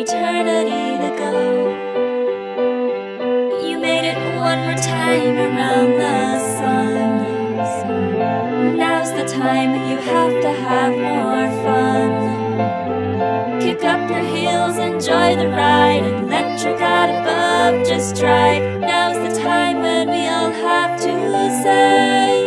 eternity to go. You made it one more time around the sun. Now's the time you have to have more fun. Kick up your heels, enjoy the ride, and let your God above just drive. Now's the time when we all have to say,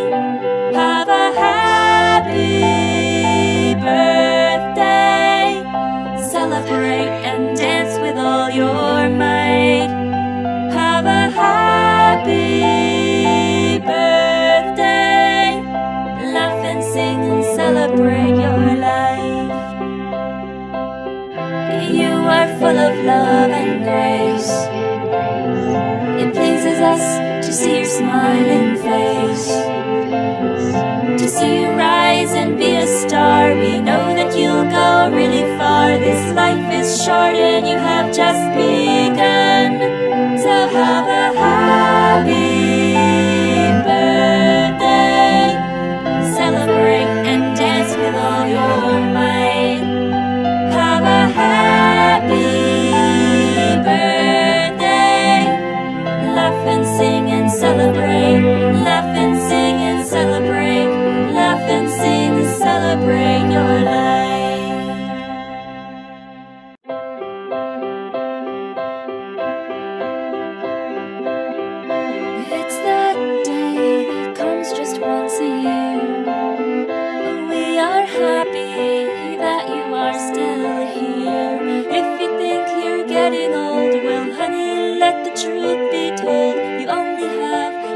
Celebrate and dance with all your might. Have a happy birthday. Laugh and sing and celebrate your life. You are full of love and grace. It pleases us to see your smiling face. To see you rise and be a star. We know really far. This life is short and you have just begun.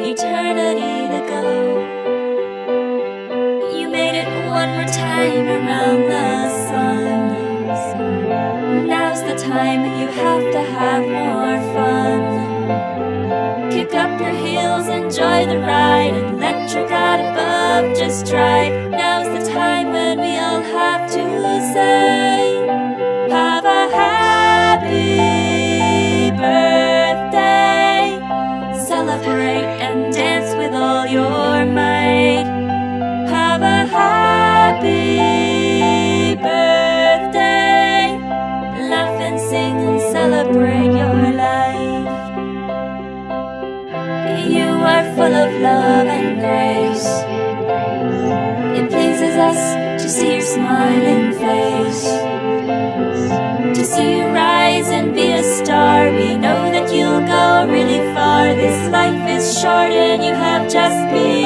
Eternity to go. You made it one more time around the sun. Now's the time you have to have more fun. Kick up your heels, enjoy the ride, and let your God above just drive. Now's the time when we all have to say, Have a happy your might. Have a happy birthday. Laugh and sing and celebrate your life. You are full of love and grace. It pleases us to see your smiling face. To see you rise and be a star, we know that you'll go really far this life is short and you have just been